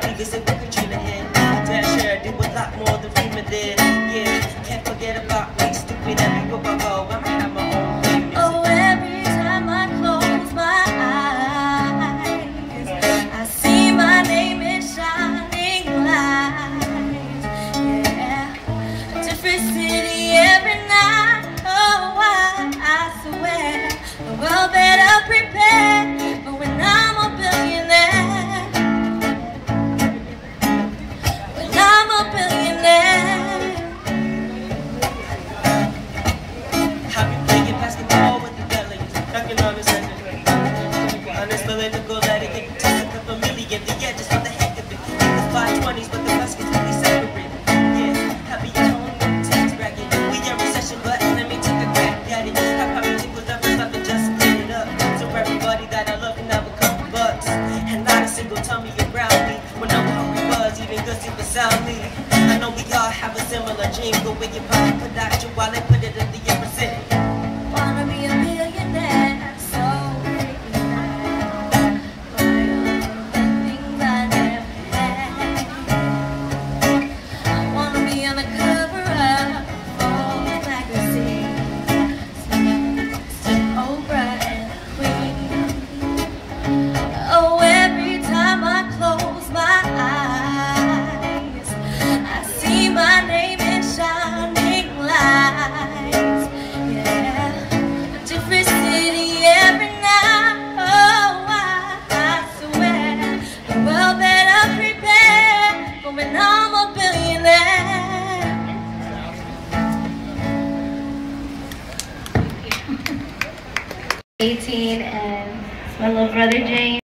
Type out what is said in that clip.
proudly visit political etiquette. Just a couple million, yeah, just for the heck of it. The 520s, but the bus gets really separate. Yeah, happy at home, tax bracket. We in recession, but let me take a crack at it. I probably think was ever stop and just split it up. So everybody that I love can have a couple bucks. And not a single tummy around me. When I'm hungry buzz, eating good super soundly. I know we all have a similar dream, but when you probably put out your wallet, put it 18 and my little brother James.